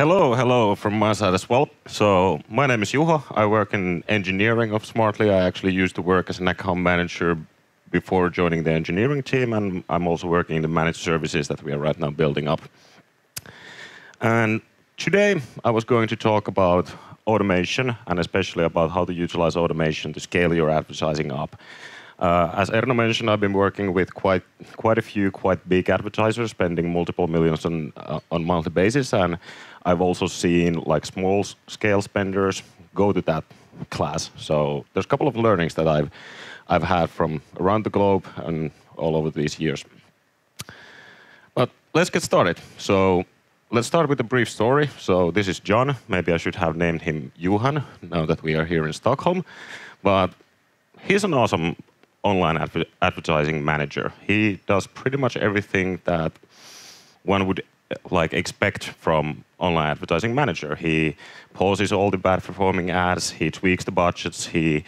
Hello, hello from my side as well. So my name is Juho. I work in engineering of Smartly. I actually used to work as an account manager before joining the engineering team, and I'm also working in the managed services that we are right now building up. And today I was going to talk about automation and especially about how to utilize automation to scale your advertising up. Uh, as Erno mentioned, I've been working with quite quite a few quite big advertisers, spending multiple millions on uh, on monthly basis, and I've also seen like small scale spenders go to that class. So there's a couple of learnings that I've I've had from around the globe and all over these years. But let's get started. So let's start with a brief story. So this is John. Maybe I should have named him Johan now that we are here in Stockholm. But he's an awesome online adver advertising manager. He does pretty much everything that one would like expect from online advertising manager. He pauses all the bad performing ads, he tweaks the budgets, he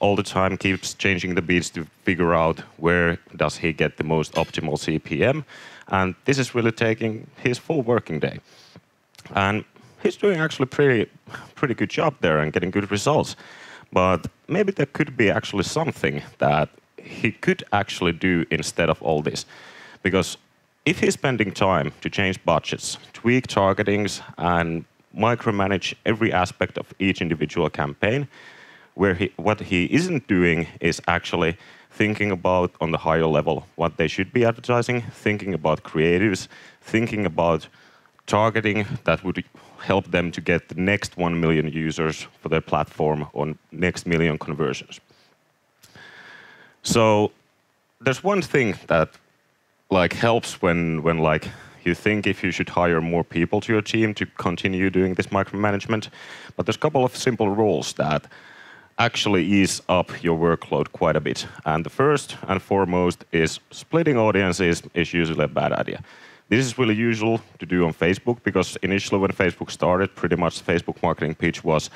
all the time keeps changing the bids to figure out where does he get the most optimal CPM. And this is really taking his full working day. And he's doing actually pretty pretty good job there and getting good results. But maybe there could be actually something that he could actually do instead of all this. Because if he's spending time to change budgets, tweak targetings, and micromanage every aspect of each individual campaign, where he, what he isn't doing is actually thinking about on the higher level what they should be advertising, thinking about creatives, thinking about targeting that would help them to get the next 1 million users for their platform or next million conversions. So there's one thing that like helps when when like you think if you should hire more people to your team to continue doing this micromanagement, but there's a couple of simple rules that actually ease up your workload quite a bit. And the first and foremost is splitting audiences is usually a bad idea. This is really usual to do on Facebook because initially when Facebook started, pretty much the Facebook marketing pitch was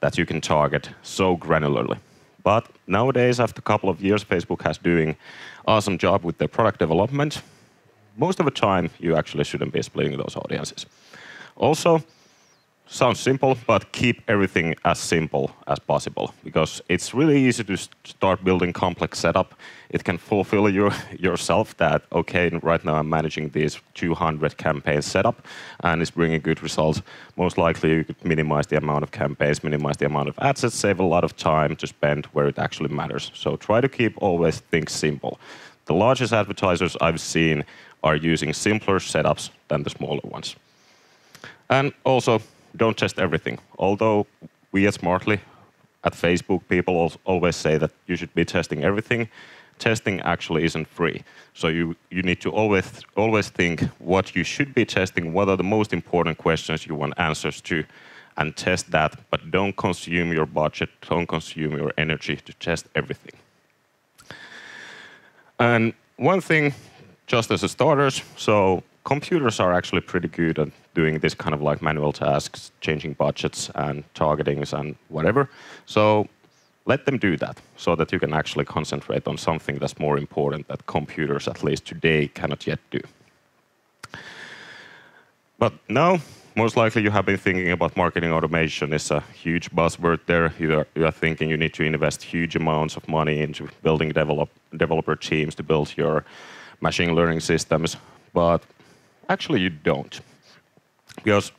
that you can target so granularly. But nowadays, after a couple of years, Facebook has doing awesome job with their product development. Most of the time, you actually shouldn't be splitting those audiences. Also, sounds simple, but keep everything as simple as possible because it's really easy to start building complex setup. It can fulfill your, yourself that, okay, right now I'm managing these 200 campaigns setup and it's bringing good results. Most likely you could minimize the amount of campaigns, minimize the amount of assets, save a lot of time to spend where it actually matters. So try to keep always things simple. The largest advertisers I've seen are using simpler setups than the smaller ones. And also, don't test everything. Although we at Smartly, at Facebook, people always say that you should be testing everything. Testing actually isn't free. So you, you need to always, always think what you should be testing, what are the most important questions you want answers to, and test that, but don't consume your budget, don't consume your energy to test everything. And one thing, just as a starters, so computers are actually pretty good at doing this kind of like manual tasks, changing budgets and targetings and whatever. So let them do that so that you can actually concentrate on something that's more important that computers, at least today, cannot yet do. But now, most likely you have been thinking about marketing automation is a huge buzzword there. You are, you are thinking you need to invest huge amounts of money into building develop, developer teams to build your machine learning systems. But Actually, you don't. Because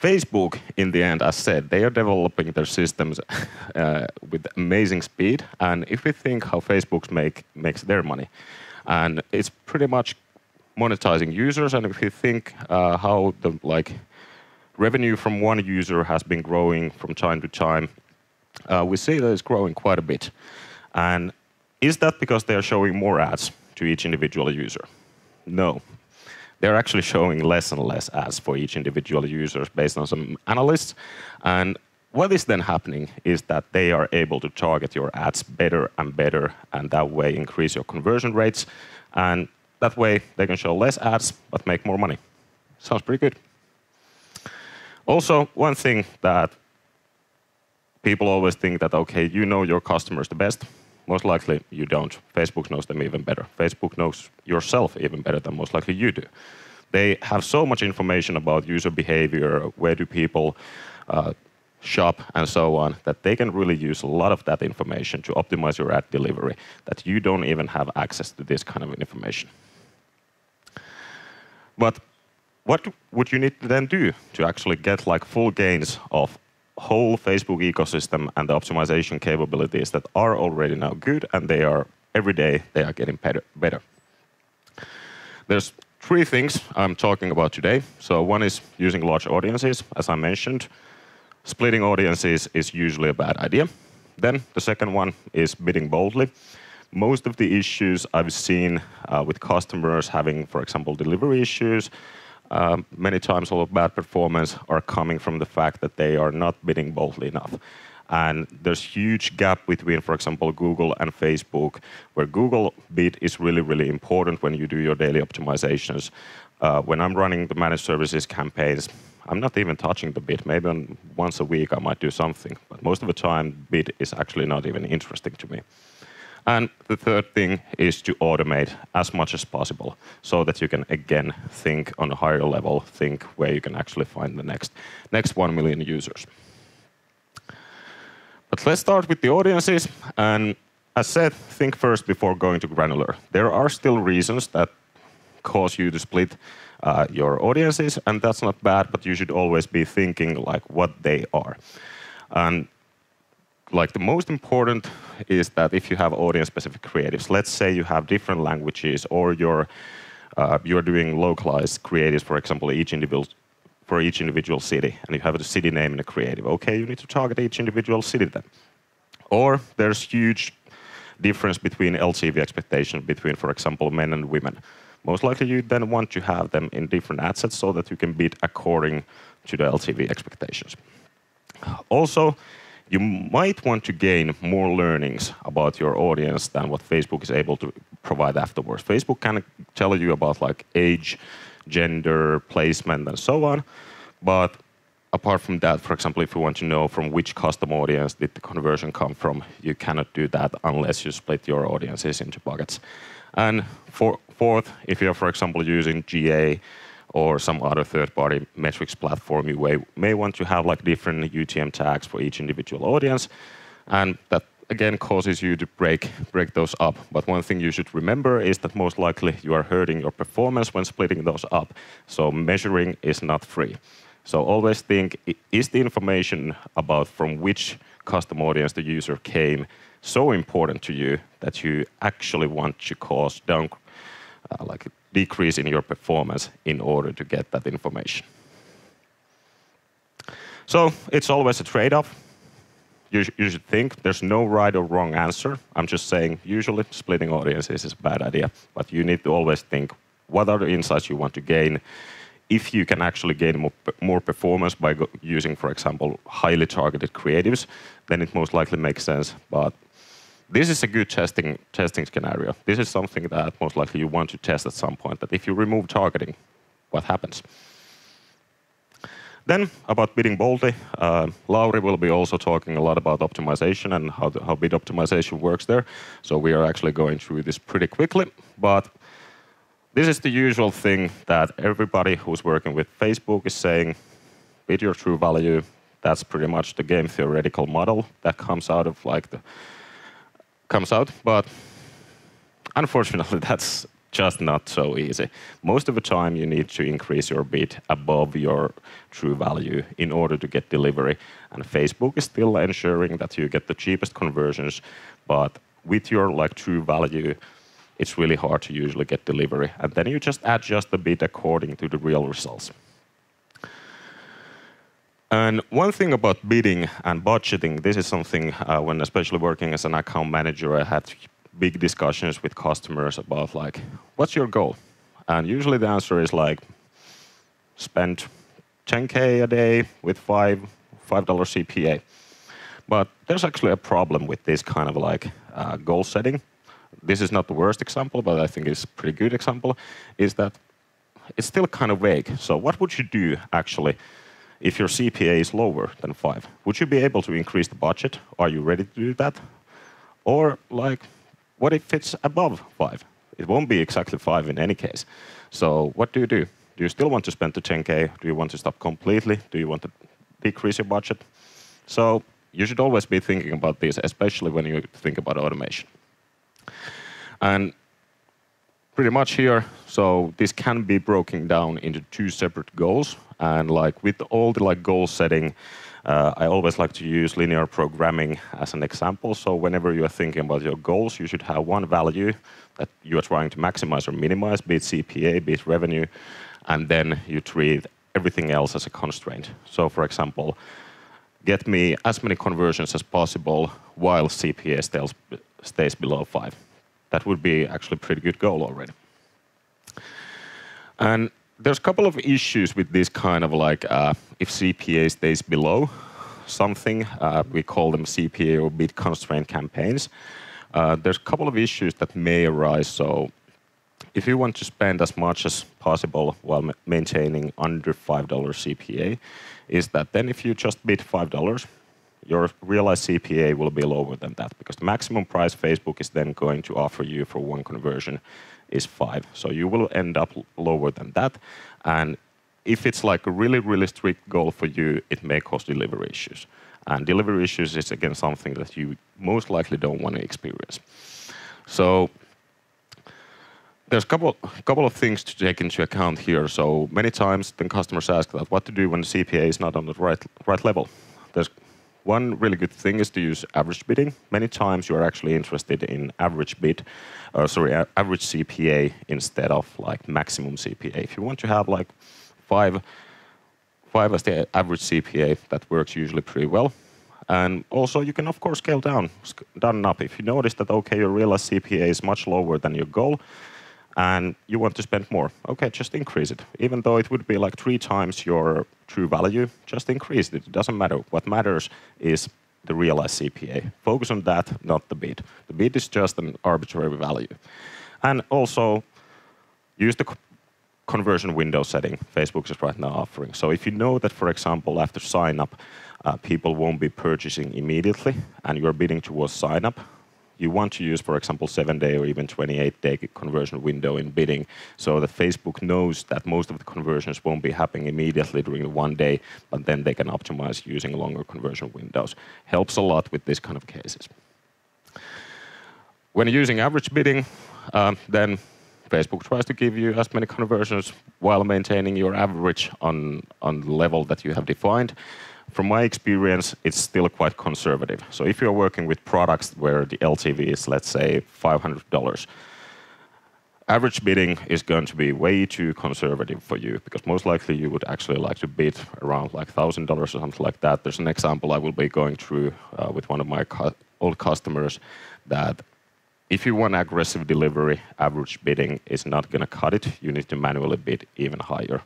Facebook, in the end, as said, they are developing their systems uh, with amazing speed. And if we think how Facebook make, makes their money, and it's pretty much monetizing users. And if you think uh, how the like revenue from one user has been growing from time to time, uh, we see that it's growing quite a bit. And is that because they are showing more ads to each individual user? No, they're actually showing less and less ads for each individual users based on some analysts. And what is then happening is that they are able to target your ads better and better, and that way increase your conversion rates. And that way they can show less ads but make more money. Sounds pretty good. Also, one thing that people always think that, okay, you know your customers the best. Most likely you don't. Facebook knows them even better. Facebook knows yourself even better than most likely you do. They have so much information about user behavior, where do people uh, shop, and so on, that they can really use a lot of that information to optimize your ad delivery, that you don't even have access to this kind of information. But what would you need to then do to actually get like full gains of whole Facebook ecosystem and the optimization capabilities that are already now good and they are every day they are getting better. better. There's three things I'm talking about today. So one is using large audiences, as I mentioned. Splitting audiences is usually a bad idea. Then the second one is bidding boldly. Most of the issues I've seen uh, with customers having, for example, delivery issues, um, many times all of bad performance are coming from the fact that they are not bidding boldly enough. And there's huge gap between, for example, Google and Facebook, where Google bid is really, really important when you do your daily optimizations. Uh, when I'm running the managed services campaigns, I'm not even touching the bid. Maybe on, once a week I might do something, but most of the time, bid is actually not even interesting to me. And the third thing is to automate as much as possible so that you can again think on a higher level, think where you can actually find the next next 1 million users. But let's start with the audiences and as said, think first before going to granular. There are still reasons that cause you to split uh, your audiences, and that's not bad, but you should always be thinking like what they are. And like the most important is that if you have audience-specific creatives, let's say you have different languages or you're uh, you're doing localized creatives, for example, each individual for each individual city, and you have a city name in a creative. Okay, you need to target each individual city then. Or there's huge difference between LTV expectations between, for example, men and women. Most likely you then want to have them in different ad sets so that you can bid according to the LTV expectations. Also, you might want to gain more learnings about your audience than what Facebook is able to provide afterwards. Facebook can tell you about like age, gender, placement, and so on. But apart from that, for example, if you want to know from which custom audience did the conversion come from, you cannot do that unless you split your audiences into buckets. And for, fourth, if you're, for example, using GA or some other third-party metrics platform, you may want to have like different UTM tags for each individual audience, and that again causes you to break break those up. But one thing you should remember is that most likely you are hurting your performance when splitting those up. So measuring is not free. So always think: is the information about from which custom audience the user came so important to you that you actually want to cause down, uh, like decrease in your performance in order to get that information. So it's always a trade-off. You, you, should think there's no right or wrong answer. I'm just saying usually splitting audiences is a bad idea, but you need to always think what are the insights you want to gain. If you can actually gain more, more performance by using, for example, highly targeted creatives, then it most likely makes sense. But this is a good testing testing scenario. This is something that most likely you want to test at some point. That if you remove targeting, what happens? Then about bidding boldly, uh, Lauri will be also talking a lot about optimization and how, the, how bid optimization works there. So we are actually going through this pretty quickly. But this is the usual thing that everybody who's working with Facebook is saying, bid your true value. That's pretty much the game theoretical model that comes out of like the comes out, but unfortunately, that's just not so easy. Most of the time, you need to increase your bid above your true value in order to get delivery. And Facebook is still ensuring that you get the cheapest conversions, but with your like true value, it's really hard to usually get delivery. And then you just adjust the bid according to the real results. And one thing about bidding and budgeting, this is something uh, when especially working as an account manager, I had big discussions with customers about like, what's your goal? And usually the answer is like, spend 10k a day with five five dollar CPA. But there's actually a problem with this kind of like uh, goal setting. This is not the worst example, but I think it's a pretty good example. Is that it's still kind of vague. So what would you do actually? If your CPA is lower than five, would you be able to increase the budget? Are you ready to do that? Or like, what if it's above five? It won't be exactly five in any case. So what do you do? Do you still want to spend the 10K? Do you want to stop completely? Do you want to decrease your budget? So you should always be thinking about this, especially when you think about automation. And pretty much here, so this can be broken down into two separate goals. And like with all the like goal setting, uh, I always like to use linear programming as an example. So whenever you are thinking about your goals, you should have one value that you are trying to maximize or minimize, be it CPA, be it revenue, and then you treat everything else as a constraint. So for example, get me as many conversions as possible while CPA stays, stays below five. That would be actually a pretty good goal already. And there's a couple of issues with this kind of like uh, if CPA stays below something, uh, we call them CPA or bid constraint campaigns. Uh, there's a couple of issues that may arise. So if you want to spend as much as possible while ma maintaining under $5 CPA, is that then if you just bid $5, your realized CPA will be lower than that because the maximum price Facebook is then going to offer you for one conversion is five. So you will end up lower than that. And if it's like a really, really strict goal for you, it may cause delivery issues. And delivery issues is again something that you most likely don't want to experience. So there's a couple, couple of things to take into account here. So many times the customers ask that what to do when the CPA is not on the right, right level. There's one really good thing is to use average bidding. Many times you are actually interested in average bid, uh, sorry, average CPA instead of like maximum CPA. If you want to have like five, five as the average CPA, that works usually pretty well. And also you can of course scale down, down up. If you notice that, okay, your realized CPA is much lower than your goal, and you want to spend more, okay, just increase it. Even though it would be like three times your true value, just increase it. It doesn't matter. What matters is the realized CPA. Focus on that, not the bid. The bid is just an arbitrary value. And also use the conversion window setting Facebook is right now offering. So if you know that, for example, after sign up, uh, people won't be purchasing immediately and you're bidding towards sign up, you want to use, for example, seven day or even 28 day conversion window in bidding so that Facebook knows that most of the conversions won't be happening immediately during the one day, but then they can optimize using longer conversion windows. Helps a lot with this kind of cases. When using average bidding, um, then Facebook tries to give you as many conversions while maintaining your average on, on the level that you have defined from my experience, it's still quite conservative. So if you're working with products where the LTV is, let's say, $500, average bidding is going to be way too conservative for you because most likely you would actually like to bid around like $1,000 or something like that. There's an example I will be going through uh, with one of my cu old customers that if you want aggressive delivery, average bidding is not going to cut it. You need to manually bid even higher.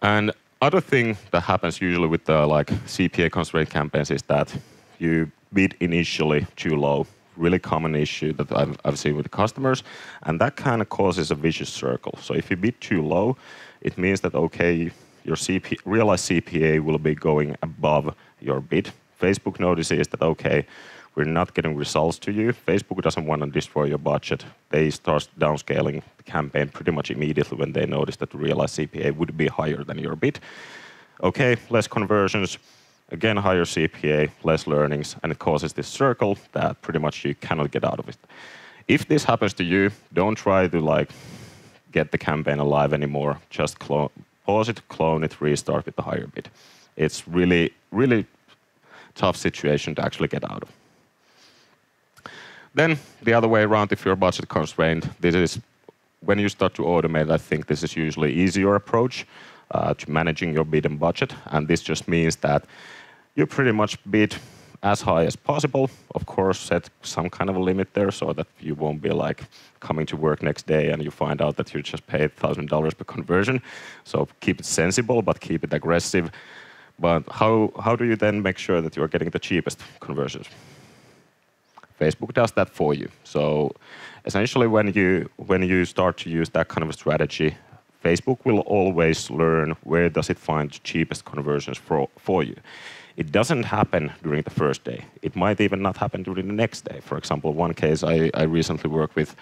And other thing that happens usually with the like CPA constraint campaigns is that you bid initially too low. Really common issue that I've, I've seen with customers, and that kind of causes a vicious circle. So if you bid too low, it means that okay, your CP, realized CPA will be going above your bid. Facebook notices that okay, we're not getting results to you. Facebook doesn't want to destroy your budget. They start downscaling the campaign pretty much immediately when they notice that the realized CPA would be higher than your bid. Okay, less conversions, again higher CPA, less learnings, and it causes this circle that pretty much you cannot get out of it. If this happens to you, don't try to like get the campaign alive anymore. Just pause it, clone it, restart with the higher bid. It's really, really tough situation to actually get out of. Then the other way around, if you're budget constrained, this is when you start to automate, I think this is usually easier approach uh, to managing your bid and budget. And this just means that you pretty much bid as high as possible. Of course, set some kind of a limit there so that you won't be like coming to work next day and you find out that you just paid $1,000 per conversion. So keep it sensible, but keep it aggressive. But how, how do you then make sure that you're getting the cheapest conversions? Facebook does that for you. So essentially, when you when you start to use that kind of a strategy, Facebook will always learn where does it find the cheapest conversions for for you. It doesn't happen during the first day. It might even not happen during the next day. For example, one case I, I recently worked with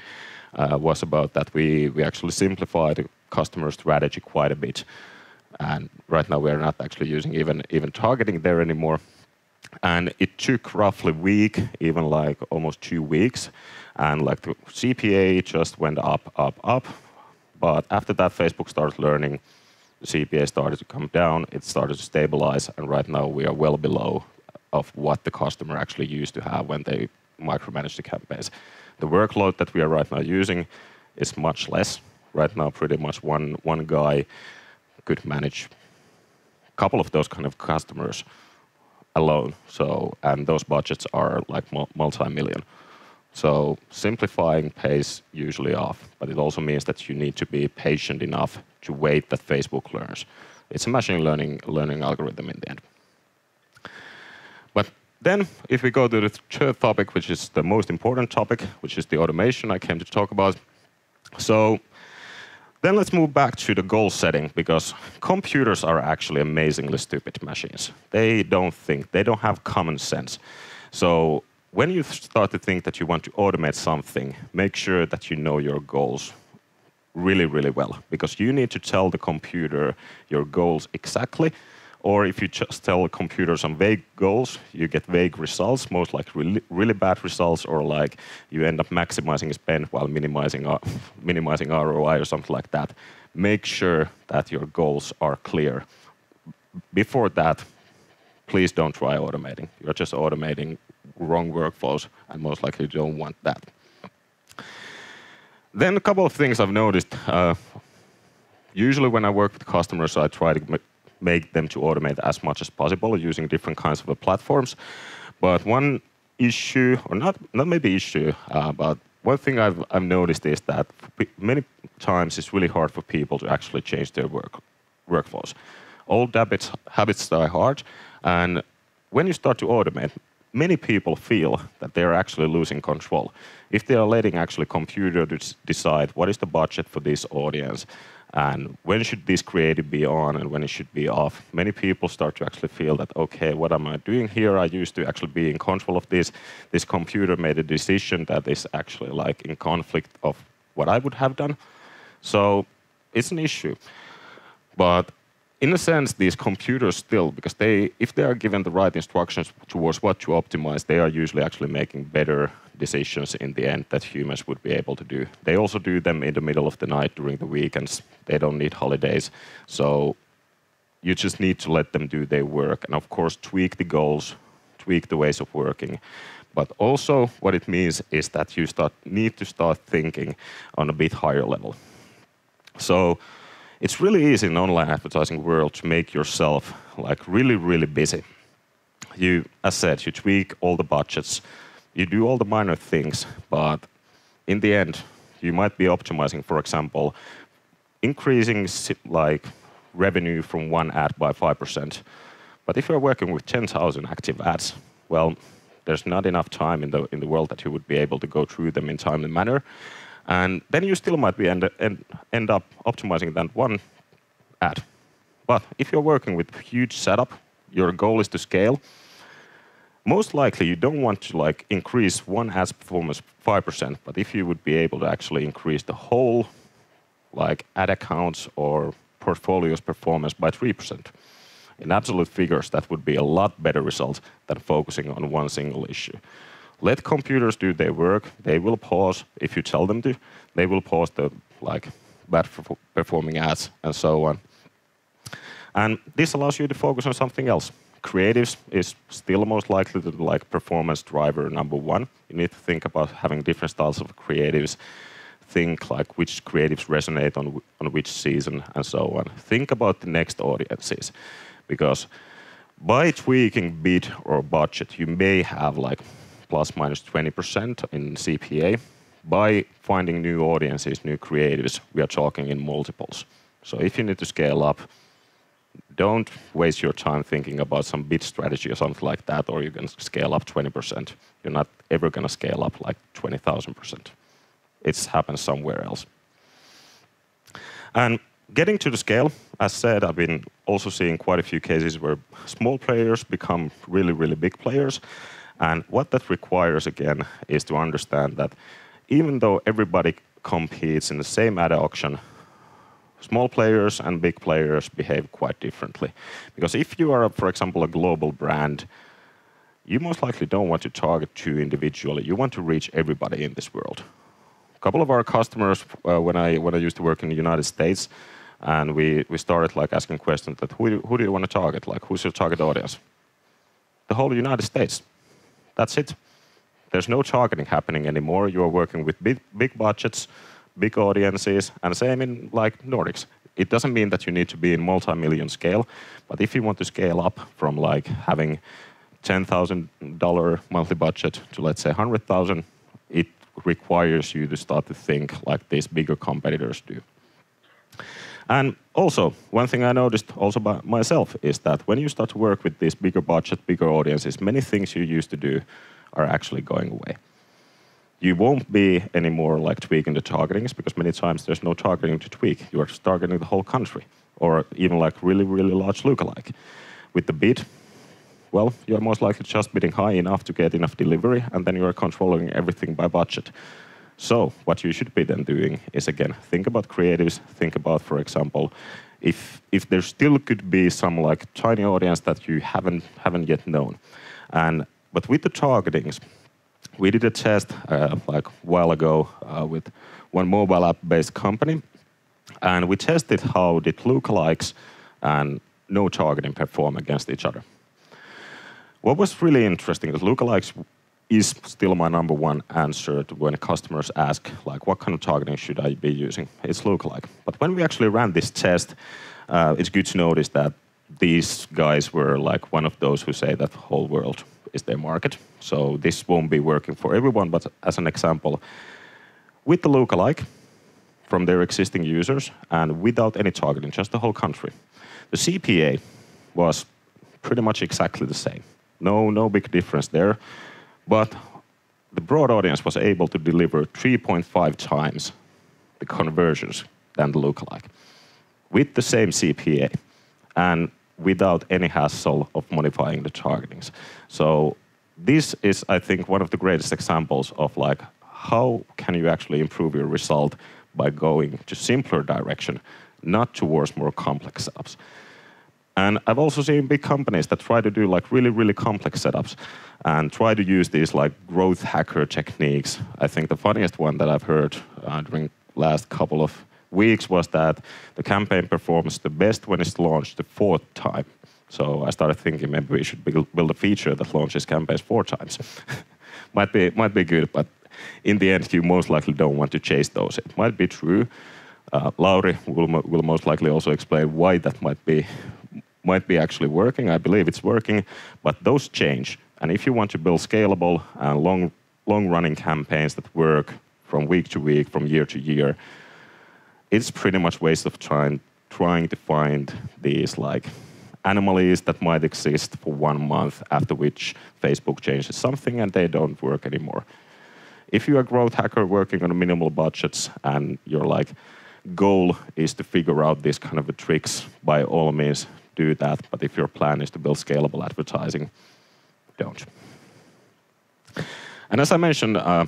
uh, was about that we we actually simplified customer strategy quite a bit. And right now we are not actually using even, even targeting there anymore. And it took roughly a week, even like almost two weeks. And like the CPA just went up, up, up. But after that, Facebook started learning, the CPA started to come down, it started to stabilize, and right now we are well below of what the customer actually used to have when they micromanage the campaigns. The workload that we are right now using is much less. Right now, pretty much one, one guy could manage a couple of those kind of customers alone. So, and those budgets are like multi-million. So simplifying pays usually off, but it also means that you need to be patient enough to wait that Facebook learns. It's a machine learning learning algorithm in the end. But then, if we go to the third topic, which is the most important topic, which is the automation I came to talk about. So then let's move back to the goal setting because computers are actually amazingly stupid machines. They don't think, they don't have common sense. So when you start to think that you want to automate something, make sure that you know your goals really, really well because you need to tell the computer your goals exactly. Or if you just tell computer some vague goals, you get vague results, most like really, really bad results, or like you end up maximizing spend while minimizing, minimizing ROI or something like that. Make sure that your goals are clear. Before that, please don't try automating. You're just automating wrong workflows, and most likely you don't want that. Then a couple of things I've noticed. Uh, usually when I work with customers, I try to make them to automate as much as possible using different kinds of platforms. But one issue, or not, not maybe issue, uh, but one thing I've, I've noticed is that many times it's really hard for people to actually change their work workflows. Old habits, habits die hard, and when you start to automate, many people feel that they are actually losing control. If they are letting actually computer to decide what is the budget for this audience and when should this creative be on and when it should be off, many people start to actually feel that, okay, what am I doing here? I used to actually be in control of this. This computer made a decision that is actually like in conflict of what I would have done. So it's an issue. But in a sense, these computers still, because they, if they are given the right instructions towards what to optimize, they are usually actually making better decisions in the end that humans would be able to do. They also do them in the middle of the night during the weekends. They don't need holidays. So you just need to let them do their work. And of course, tweak the goals, tweak the ways of working. But also, what it means is that you start, need to start thinking on a bit higher level. So it's really easy in online advertising world to make yourself like really, really busy. You, as said, you tweak all the budgets, you do all the minor things, but in the end, you might be optimizing, for example, increasing like revenue from one ad by 5%. But if you're working with 10,000 active ads, well, there's not enough time in the, in the world that you would be able to go through them in timely manner. And then you still might be end, end, end up optimizing that one ad. But if you're working with huge setup, your goal is to scale, most likely you don't want to like increase one ad's performance 5%, but if you would be able to actually increase the whole like ad accounts or portfolios performance by 3%. In absolute figures, that would be a lot better result than focusing on one single issue. Let computers do their work. They will pause if you tell them to. They will pause the like bad performing ads and so on. And this allows you to focus on something else. Creatives is still most likely the like performance driver number one. You need to think about having different styles of creatives. Think like which creatives resonate on on which season and so on. Think about the next audiences, because by tweaking bid or budget, you may have like plus minus 20% in CPA. By finding new audiences, new creatives, we are talking in multiples. So if you need to scale up, don't waste your time thinking about some bid strategy or something like that, or you can scale up 20%. You're not ever going to scale up like 20,000%. It happens somewhere else. And getting to the scale, as said, I've been also seeing quite a few cases where small players become really, really big players. And what that requires, again, is to understand that even though everybody competes in the same ad auction, small players and big players behave quite differently. Because if you are, for example, a global brand, you most likely don't want to target two individually. You want to reach everybody in this world. A couple of our customers, uh, when I when I used to work in the United States, and we, we started like asking questions that who, who do you want to target? Like who's your target audience? The whole United States. That's it. There's no targeting happening anymore. You are working with big, big budgets, big audiences, and same in like Nordics. It doesn't mean that you need to be in multi-million scale, but if you want to scale up from like having $10,000 monthly budget to let's say 100,000, it requires you to start to think like these bigger competitors do. And also, one thing I noticed also by myself is that when you start to work with these bigger budget, bigger audiences, many things you used to do are actually going away. You won't be anymore like tweaking the targetings because many times there's no targeting to tweak. You are targeting the whole country or even like really, really large lookalike. With the bid, well, you're most likely just bidding high enough to get enough delivery and then you are controlling everything by budget. So what you should be then doing is again, think about creatives, think about, for example, if if there still could be some like tiny audience that you haven't haven't yet known. And but with the targetings, we did a test uh, like a while ago uh, with one mobile app-based company, and we tested how did lookalikes and no targeting perform against each other. What was really interesting is lookalikes is still my number one answer when customers ask, like, what kind of targeting should I be using? It's lookalike. But when we actually ran this test, uh, it's good to notice that these guys were like one of those who say that the whole world is their market. So this won't be working for everyone, but as an example, with the lookalike from their existing users and without any targeting, just the whole country, the CPA was pretty much exactly the same. No, no big difference there. But the broad audience was able to deliver 3.5 times the conversions than the lookalike with the same CPA and without any hassle of modifying the targetings. So this is, I think, one of the greatest examples of like how can you actually improve your result by going to simpler direction, not towards more complex setups. And I've also seen big companies that try to do like really, really complex setups and try to use these like growth hacker techniques. I think the funniest one that I've heard uh, during last couple of weeks was that the campaign performs the best when it's launched the fourth time. So I started thinking maybe we should build a feature that launches campaigns four times. might be might be good, but in the end, you most likely don't want to chase those. It might be true. Uh, Lauri will, will most likely also explain why that might be might be actually working. I believe it's working, but those change. And if you want to build scalable and long, long-running campaigns that work from week to week, from year to year, it's pretty much waste of time trying to find these like anomalies that might exist for one month after which Facebook changes something and they don't work anymore. If you're a growth hacker working on minimal budgets and your like goal is to figure out these kind of tricks, by all means, do that. But if your plan is to build scalable advertising, don't. And as I mentioned, uh,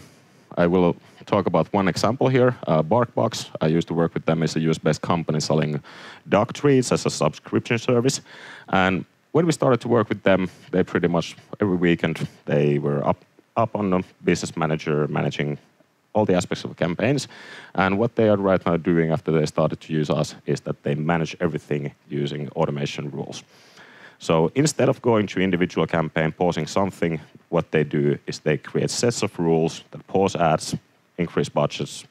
I will talk about one example here, uh, BarkBox. I used to work with them as a US-based company selling dog treats as a subscription service. And when we started to work with them, they pretty much every weekend they were up up on the business manager managing all the aspects of campaigns. And what they are right now doing after they started to use us is that they manage everything using automation rules. So instead of going to individual campaign, pausing something, what they do is they create sets of rules that pause ads, increase budgets,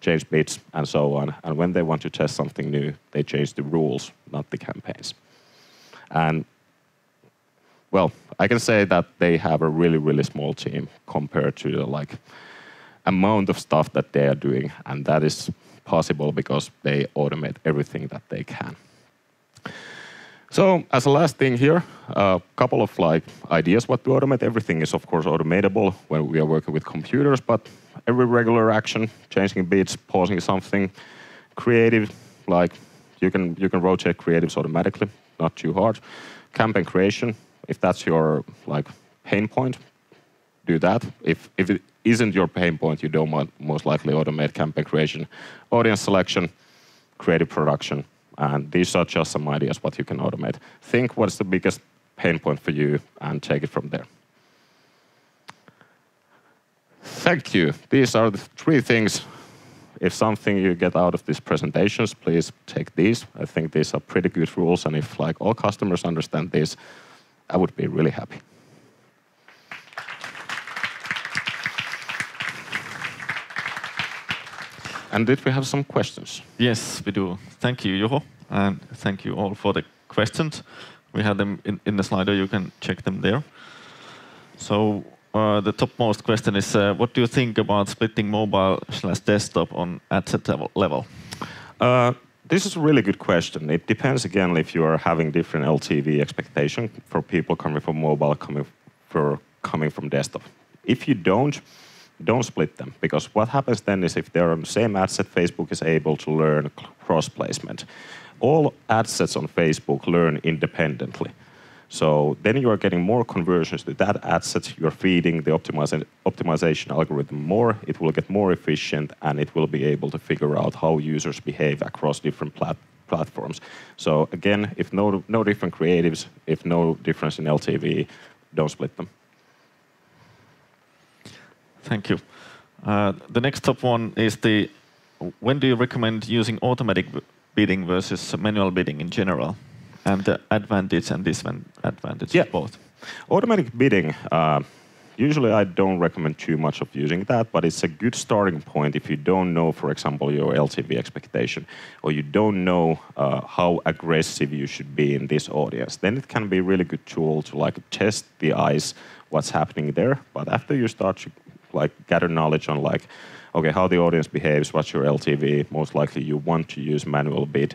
change bids, and so on. And when they want to test something new, they change the rules, not the campaigns. And well, I can say that they have a really, really small team compared to the, like amount of stuff that they are doing, and that is possible because they automate everything that they can. So as a last thing here, a couple of like ideas what to automate. Everything is of course automatable when we are working with computers, but every regular action, changing bids, pausing something, creative, like you can you can rotate creatives automatically, not too hard. Campaign creation, if that's your like pain point, do that. If if it isn't your pain point, you don't most likely automate campaign creation, audience selection, creative production. And these are just some ideas what you can automate. Think what's the biggest pain point for you and take it from there. Thank you. These are the three things. If something you get out of these presentations, please take these. I think these are pretty good rules, and if like all customers understand this, I would be really happy. And did we have some questions? Yes, we do. Thank you, Juho, and thank you all for the questions. We have them in, in the Slido. You can check them there. So uh, the topmost question is, uh, what do you think about splitting mobile slash desktop on ad set level? Uh, this is a really good question. It depends again if you are having different LTV expectation for people coming from mobile, coming for coming from desktop. If you don't, don't split them because what happens then is if they're on the same ad set, Facebook is able to learn cross placement. All ad sets on Facebook learn independently. So then you are getting more conversions to that ad set. You're feeding the optimiza optimization algorithm more. It will get more efficient and it will be able to figure out how users behave across different plat platforms. So again, if no, no different creatives, if no difference in LTV, don't split them. Thank you. Uh, the next top one is the, when do you recommend using automatic bidding versus manual bidding in general? And the advantage and disadvantage yeah. of both? Automatic bidding, uh, usually I don't recommend too much of using that, but it's a good starting point if you don't know, for example, your LTV expectation, or you don't know uh, how aggressive you should be in this audience. Then it can be a really good tool to like test the eyes, what's happening there. But after you start to like gather knowledge on like, okay, how the audience behaves, what's your LTV, most likely you want to use manual bid.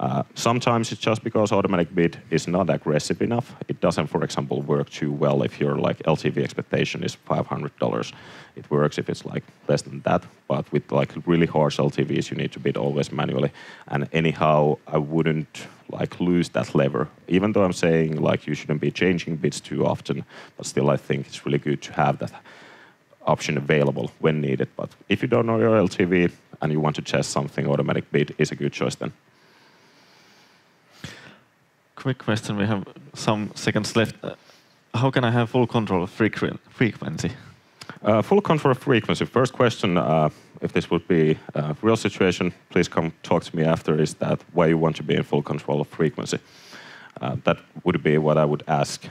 Uh, sometimes it's just because automatic bid is not aggressive enough. It doesn't, for example, work too well if your like LTV expectation is $500. It works if it's like less than that, but with like really harsh LTVs, you need to bid always manually. And anyhow, I wouldn't like lose that lever. Even though I'm saying like you shouldn't be changing bids too often, but still I think it's really good to have that option available when needed. But if you don't know your LTV and you want to test something, automatic bid is a good choice then. Quick question, we have some seconds left. Uh, how can I have full control of frequency? Uh, full control of frequency. First question, uh, if this would be a real situation, please come talk to me after, is that why you want to be in full control of frequency? Uh, that would be what I would ask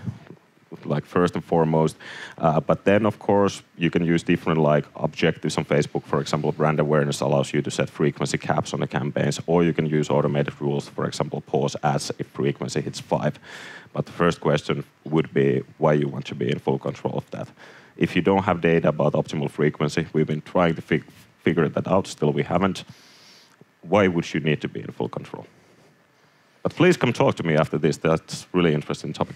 like first and foremost. Uh, but then, of course, you can use different like objectives on Facebook. For example, brand awareness allows you to set frequency caps on the campaigns, or you can use automated rules. For example, pause ads if frequency hits five. But the first question would be why you want to be in full control of that. If you don't have data about optimal frequency, we've been trying to fig figure that out. Still, we haven't. Why would you need to be in full control? But please come talk to me after this. That's really interesting topic.